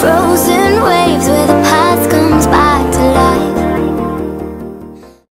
Frozen waves